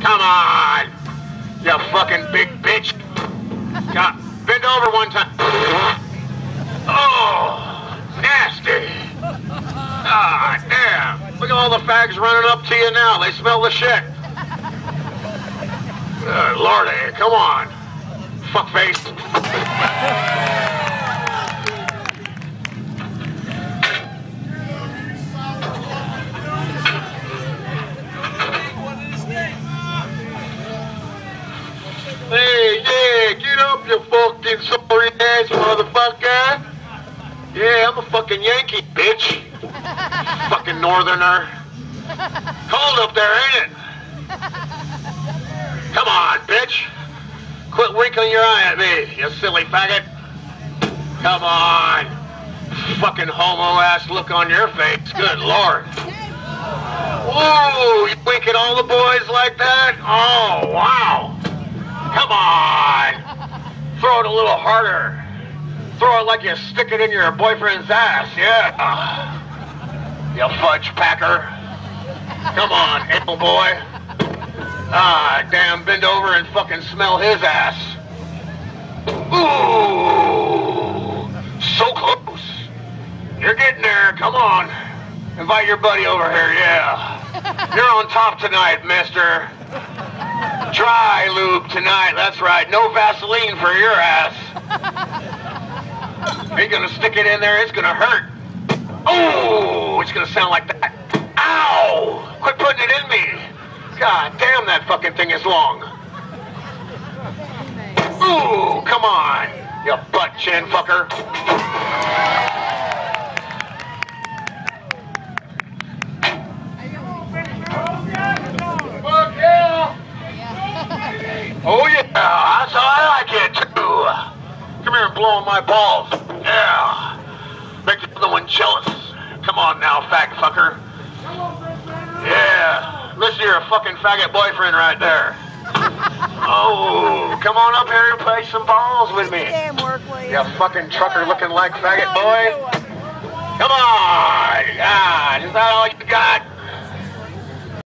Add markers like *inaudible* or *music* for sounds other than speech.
Come on. You fucking big bitch. God, bend over one time. Oh, nasty. Ah, damn. Look at all the fags running up to you now. They smell the shit. Good lordy, come on. Fuckface. Hey, yeah, get up, you fucking sorry ass motherfucker. Yeah, I'm a fucking Yankee, bitch. *laughs* fucking northerner. Cold up there, ain't it? Come on, bitch. Quit winking your eye at me, you silly faggot. Come on. Fucking homo ass look on your face. Good lord. Whoa, you wink at all the boys like that? Oh, wow. Come on. Throw it a little harder. Throw it like you stick it in your boyfriend's ass, yeah. You fudge packer. Come on, apple boy. Ah, damn, bend over and fucking smell his ass. Ooh, so close. You're getting there, come on. Invite your buddy over here, yeah. You're on top tonight, mister. Dry lube tonight, that's right. No Vaseline for your ass. You gonna stick it in there? It's gonna hurt. Oh, it's gonna sound like that. Ow! Quit putting it in me. God damn, that fucking thing is long. Ooh, come on, you butt chin fucker. Fuck yeah! Oh yeah, that's how I like it too. Come here and blow on my balls. Yeah. Make the other one jealous. Come on now, fag fucker. Yeah. Listen to your fucking faggot boyfriend right there. *laughs* Oh, come on up here and play some balls with me. Damn work, William. You fucking trucker looking like faggot boy. Come on. God, is that all you got?